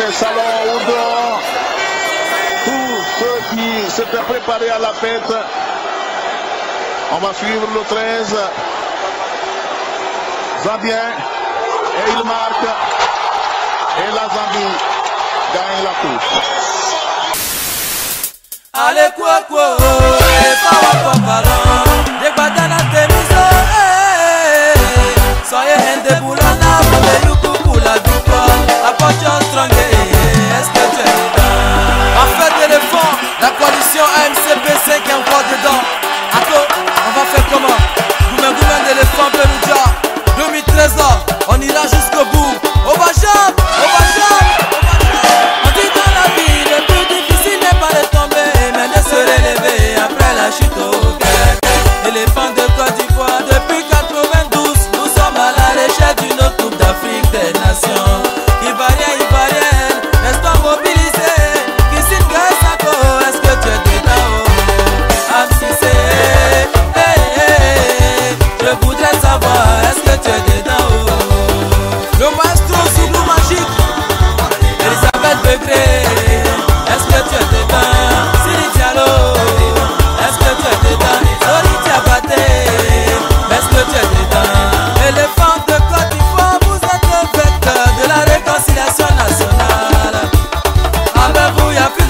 Mohamed Salah au. Tous ceux qui s'étaient préparés à la fête. On va suivre le 13. Zambien Et il marque. Et la Zambie gagne la coupe. Allez, quoi, quoi oh.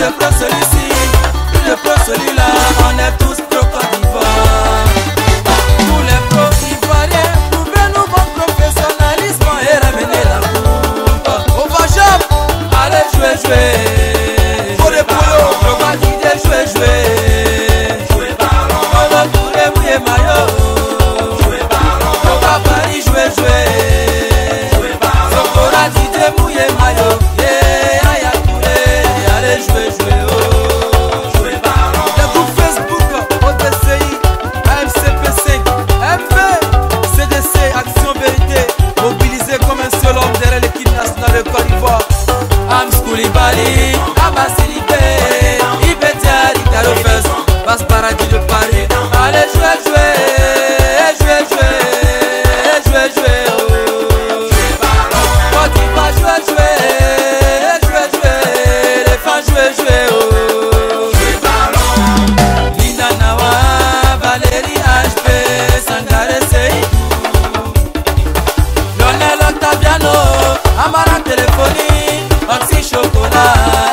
de pro celui-ci, plus de pro celui-là, on est tous pro Côte d'Ivoire. Tous les pros ivoiriens, prouvez-nous votre professionnalisme et ramenez la coupe. Au Vajab, allez jouer, jouer. Pour les boulots, le bandit, jouer, jouer. Jouer ballon, on va tous les mouiller maillot. Nicolas.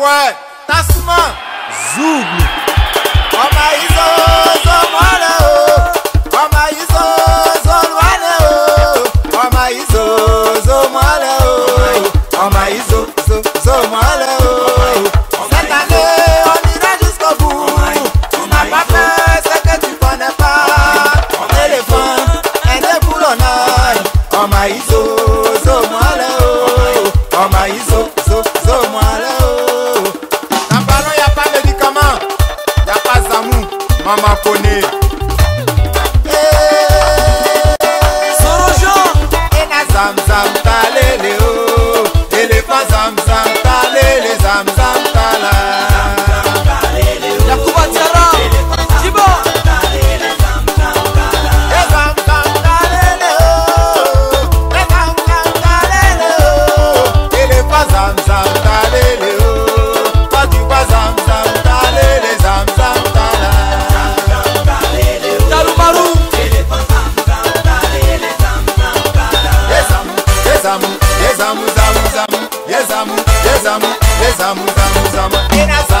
Tá Tassman, Zugo. Toma aí, mama kone. Eh, Sorojo eh, Zamzam. samu samu samu ina samu